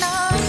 no